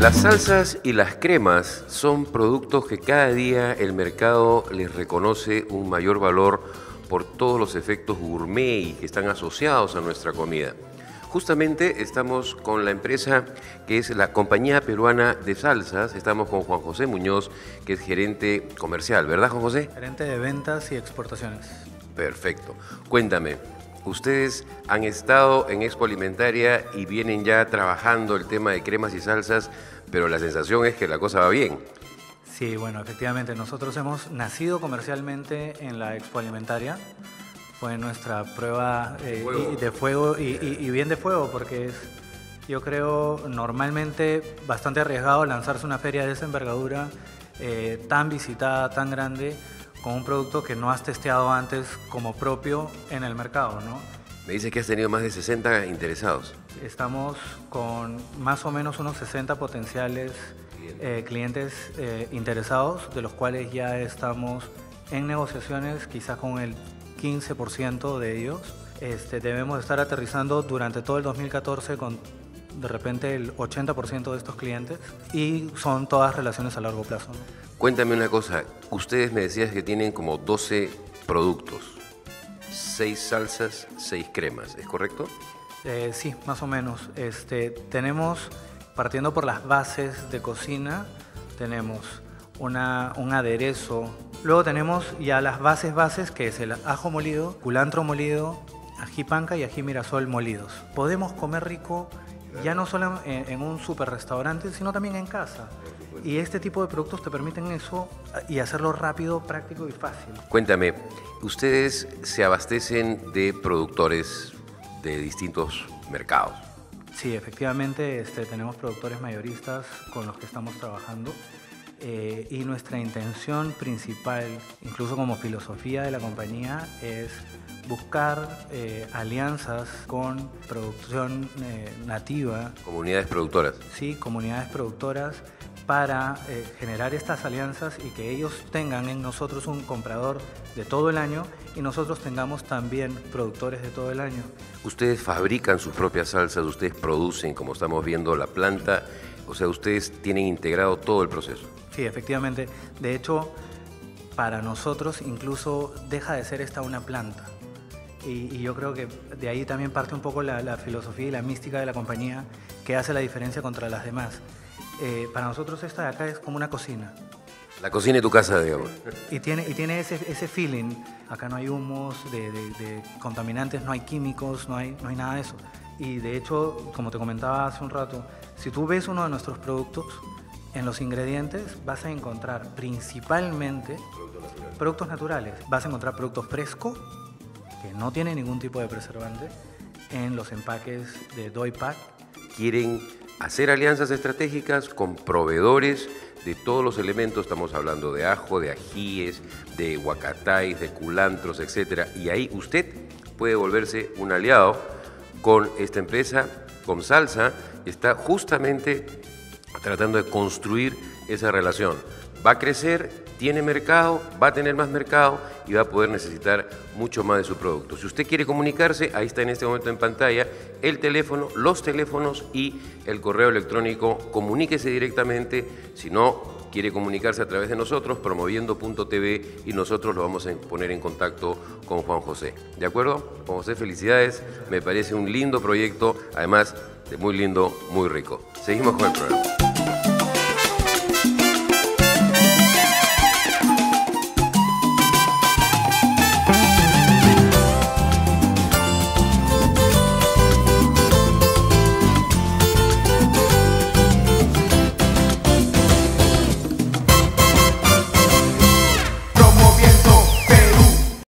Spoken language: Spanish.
Las salsas y las cremas son productos que cada día el mercado les reconoce un mayor valor por todos los efectos gourmet que están asociados a nuestra comida. Justamente estamos con la empresa que es la Compañía Peruana de Salsas. Estamos con Juan José Muñoz, que es gerente comercial, ¿verdad, Juan José? Gerente de ventas y exportaciones. Perfecto. Cuéntame, ustedes han estado en Expo Alimentaria y vienen ya trabajando el tema de cremas y salsas, pero la sensación es que la cosa va bien. Sí, bueno, efectivamente, nosotros hemos nacido comercialmente en la Expo Alimentaria. Fue nuestra prueba eh, Fuego. y- de fuego y, y- y bien de fuego, porque es, yo creo, normalmente bastante arriesgado lanzarse una feria de esa envergadura, eh, tan visitada, tan grande, con un producto que no has testeado antes como propio en el mercado, ¿no? Me dice que has tenido más de 60 interesados. Estamos con más o menos unos 60 potenciales eh, clientes eh, interesados, de los cuales ya estamos en negociaciones, quizás con el 15% de ellos. Este, debemos estar aterrizando durante todo el 2014 con de repente el 80% de estos clientes y son todas relaciones a largo plazo. ¿no? Cuéntame una cosa, ustedes me decías que tienen como 12 productos, 6 salsas, 6 cremas, ¿es correcto? Eh, sí, más o menos. Este, tenemos, partiendo por las bases de cocina, tenemos una, un aderezo. Luego tenemos ya las bases bases, que es el ajo molido, culantro molido, ají panca y ají mirasol molidos. Podemos comer rico ya no solo en, en un super restaurante, sino también en casa. Y este tipo de productos te permiten eso y hacerlo rápido, práctico y fácil. Cuéntame, ustedes se abastecen de productores de distintos mercados. Sí, efectivamente este, tenemos productores mayoristas con los que estamos trabajando eh, y nuestra intención principal, incluso como filosofía de la compañía, es buscar eh, alianzas con producción eh, nativa, Comunidades productoras. sí, comunidades productoras para eh, generar estas alianzas y que ellos tengan en nosotros un comprador de todo el año y nosotros tengamos también productores de todo el año. Ustedes fabrican sus propias salsas, ustedes producen, como estamos viendo, la planta, o sea, ustedes tienen integrado todo el proceso. Sí, efectivamente. De hecho, para nosotros incluso deja de ser esta una planta. Y, y yo creo que de ahí también parte un poco la, la filosofía y la mística de la compañía que hace la diferencia contra las demás. Eh, para nosotros esta de acá es como una cocina. La cocina de tu casa, digamos. Y tiene, y tiene ese, ese feeling. Acá no hay humos, de, de- de contaminantes, no hay químicos, no hay, no hay nada de eso. Y de hecho, como te comentaba hace un rato, si tú ves uno de nuestros productos, en los ingredientes vas a encontrar principalmente productos naturales. Vas a encontrar productos frescos, que no tienen ningún tipo de preservante, en los empaques de Doi Pack. Quieren hacer alianzas estratégicas con proveedores de todos los elementos, estamos hablando de ajo, de ajíes, de huacatáis, de culantros, etc. Y ahí usted puede volverse un aliado con esta empresa, con Salsa, que está justamente tratando de construir esa relación. Va a crecer, tiene mercado, va a tener más mercado y va a poder necesitar mucho más de su producto. Si usted quiere comunicarse, ahí está en este momento en pantalla el teléfono, los teléfonos y el correo electrónico. Comuníquese directamente. Si no, quiere comunicarse a través de nosotros, promoviendo.tv y nosotros lo vamos a poner en contacto con Juan José. ¿De acuerdo? Juan José, felicidades. Me parece un lindo proyecto, además de muy lindo, muy rico. Seguimos con el programa.